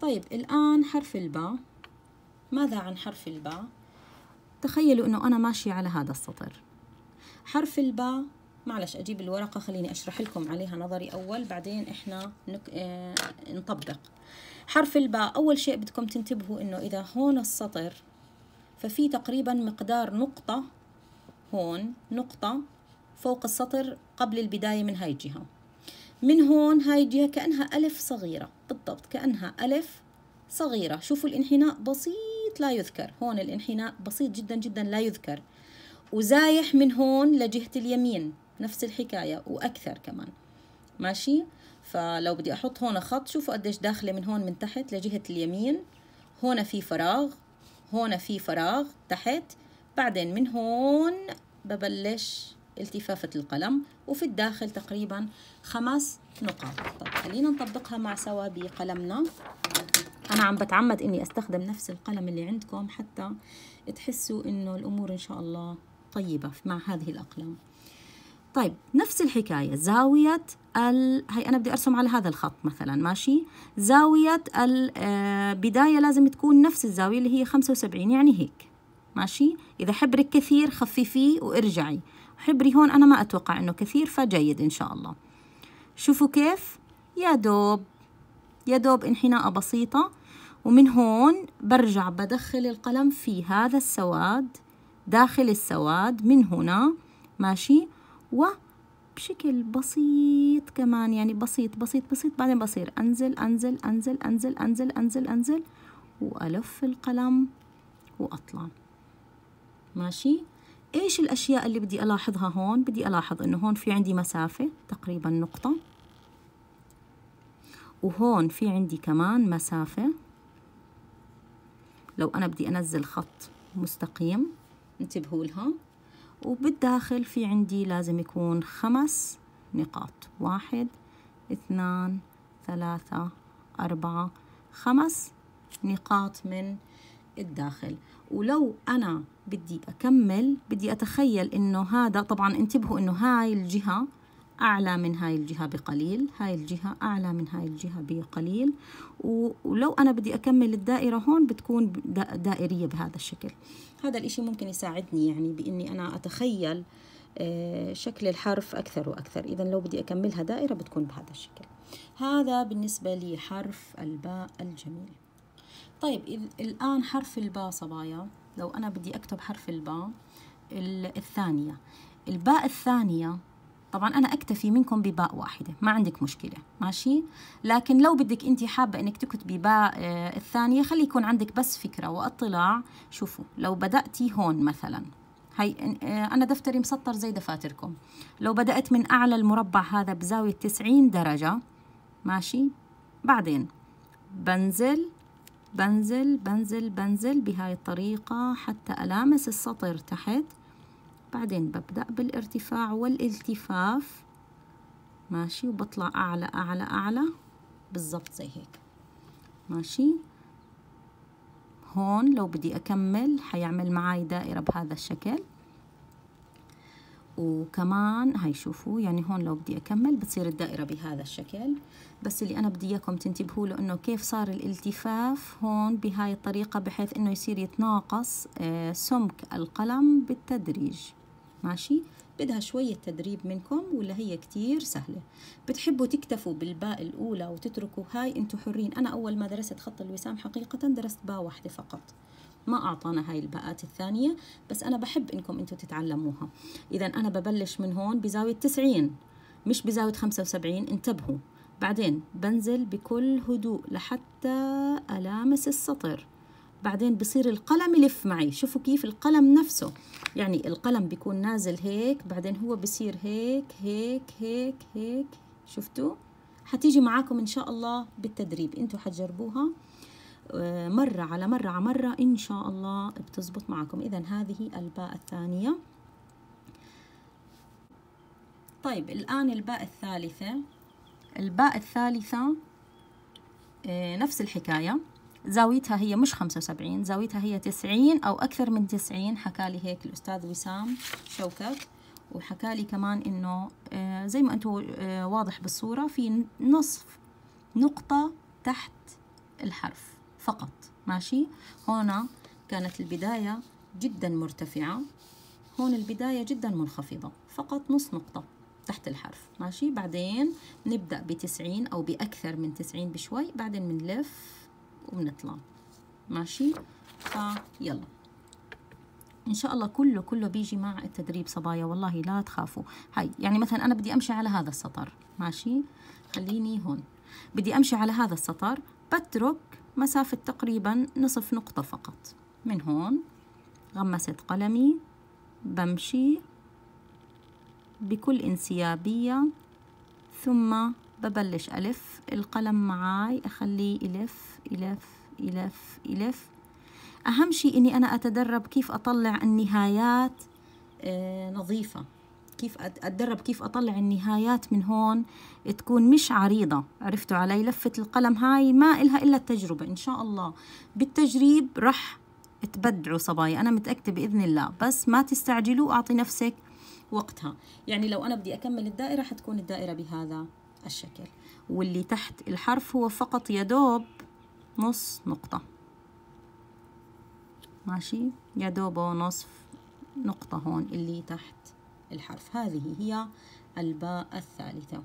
طيب الآن حرف الباء. ماذا عن حرف الباء؟ تخيلوا أنه أنا ماشية على هذا السطر. حرف الباء معلش أجيب الورقة خليني أشرح لكم عليها نظري أول بعدين إحنا نك... آه... نطبق. حرف الباء أول شيء بدكم تنتبهوا إنه إذا هون السطر ففي تقريبا مقدار نقطة هون نقطة فوق السطر قبل البداية من هاي الجهة. من هون هاي الجهة كأنها ألف صغيرة بالضبط كأنها ألف صغيرة. شوفوا الانحناء بسيط لا يذكر. هون الانحناء بسيط جدا جدا لا يذكر. وزايح من هون لجهة اليمين نفس الحكاية وأكثر كمان. ماشي؟ فلو بدي أحط هون خط شوفوا قديش داخلة من هون من تحت لجهة اليمين. هون في فراغ هون في فراغ تحت. بعدين من هون ببلش التفافة القلم وفي الداخل تقريبا خمس نقاط. طب خلينا نطبقها مع سوا بقلمنا أنا عم بتعمد إني أستخدم نفس القلم اللي عندكم حتى تحسوا إنه الأمور إن شاء الله طيبة مع هذه الأقلام. طيب نفس الحكاية زاوية ال... هي أنا بدي أرسم على هذا الخط مثلا ماشي؟ زاوية البداية لازم تكون نفس الزاوية اللي هي 75 يعني هيك ماشي؟ إذا حبرك كثير خففيه وارجعي. حبري هون أنا ما أتوقع إنه كثير فجيد إن شاء الله. شوفوا كيف. يا دوب يا دوب انحناء بسيطة. ومن هون برجع بدخل القلم في هذا السواد داخل السواد من هنا. ماشي؟ وبشكل بسيط كمان يعني بسيط بسيط بسيط. بعدين بصير أنزل أنزل أنزل أنزل أنزل أنزل أنزل. وألف القلم وأطلع. ماشي؟ إيش الأشياء اللي بدي ألاحظها هون؟ بدي ألاحظ إنه هون في عندي مسافة تقريبا نقطة. وهون في عندي كمان مسافة. لو أنا بدي أنزل خط مستقيم انتبهوا لها. وبالداخل في عندي لازم يكون خمس نقاط. واحد اثنان ثلاثة أربعة. خمس نقاط من الداخل. ولو أنا بدي أكمل بدي أتخيل إنه هذا طبعا انتبهوا إنه هاي الجهة أعلى من هاي الجهة بقليل هاي الجهة أعلى من هاي الجهة بقليل. ولو أنا بدي أكمل الدائرة هون بتكون دائرية بهذا الشكل. هذا الإشي ممكن يساعدني يعني بإني أنا أتخيل شكل الحرف أكثر وأكثر. إذا لو بدي أكملها دائرة بتكون بهذا الشكل. هذا بالنسبة لحرف الباء الجميل. طيب الآن حرف الباء صبايا. لو أنا بدي أكتب حرف الباء الثانية. الباء الثانية طبعا أنا أكتفي منكم بباء واحدة ما عندك مشكلة ماشي؟ لكن لو بدك أنت حابة أنك تكتبي باء آه الثانية خلي يكون عندك بس فكرة واطلاع. شوفوا لو بدأتي هون مثلا هي آه أنا دفتري مسطر زي دفاتركم. لو بدأت من أعلى المربع هذا بزاوية 90 درجة ماشي؟ بعدين بنزل بنزل بنزل بنزل بهاي الطريقة حتى ألامس السطر تحت. بعدين ببدأ بالارتفاع والالتفاف. ماشي وبطلع أعلى أعلى أعلى. بالضبط زي هيك. ماشي. هون لو بدي أكمل حيعمل معاي دائرة بهذا الشكل. وكمان هاي شوفوا يعني هون لو بدي أكمل بتصير الدائرة بهذا الشكل. بس اللي أنا بدي إياكم تنتبهوا له إنه كيف صار الالتفاف هون بهاي الطريقة بحيث إنه يصير يتناقص سمك القلم بالتدريج. ماشي؟ بدها شوية تدريب منكم ولا هي كتير سهلة. بتحبوا تكتفوا بالباء الأولى وتتركوا هاي أنتوا حرين. أنا أول ما درست خط الوسام حقيقة درست باء واحدة فقط. ما أعطانا هاي الباءات الثانية بس أنا بحب إنكم أنتوا تتعلموها. إذا أنا ببلش من هون بزاوية 90 مش بزاوية 75 انتبهوا. بعدين بنزل بكل هدوء لحتى ألامس السطر. بعدين بصير القلم يلف معي. شوفوا كيف القلم نفسه. يعني القلم بيكون نازل هيك بعدين هو بصير هيك هيك هيك هيك. شفتوا؟ حتيجي معاكم إن شاء الله بالتدريب. إنتوا حتجربوها. مرة على مرة على مرة إن شاء الله بتزبط معكم. إذا هذه الباء الثانية. طيب الآن الباء الثالثة. الباء الثالثة نفس الحكاية. زاويتها هي مش 75 زاويتها هي 90 أو أكثر من 90 حكالي هيك الأستاذ وسام شوكت. وحكالي كمان إنه زي ما أنتم واضح بالصورة في نصف نقطة تحت الحرف. فقط. ماشي؟ هنا كانت البداية جدا مرتفعة. هون البداية جدا منخفضة. فقط نص نقطة تحت الحرف. ماشي؟ بعدين نبدأ بتسعين أو بأكثر من تسعين بشوي. بعدين بنلف وبنطلع. ماشي؟ فيلا إن شاء الله كله كله بيجي مع التدريب صبايا. والله لا تخافوا. هاي يعني مثلا أنا بدي أمشي على هذا السطر. ماشي؟ خليني هون. بدي أمشي على هذا السطر. بترك مسافة تقريبا نصف نقطة فقط. من هون غمست قلمي بمشي بكل انسيابية ثم ببلش ألف. القلم معاي أخليه يلف يلف يلف يلف. أهم شيء إني أنا أتدرب كيف أطلع النهايات آه، نظيفة. كيف أتدرب كيف أطلع النهايات من هون تكون مش عريضة. عرفتوا علي؟ لفة القلم. هاي ما إلها إلا التجربة. إن شاء الله بالتجريب رح تبدعوا صبايا. أنا متأكدة بإذن الله. بس ما تستعجلوا أعطي نفسك وقتها. يعني لو أنا بدي أكمل الدائرة حتكون الدائرة بهذا الشكل. واللي تحت الحرف هو فقط يدوب نص نقطة. ماشي؟ يدوب نصف نقطة هون اللي تحت. الحرف. هذه هي الباء الثالثة.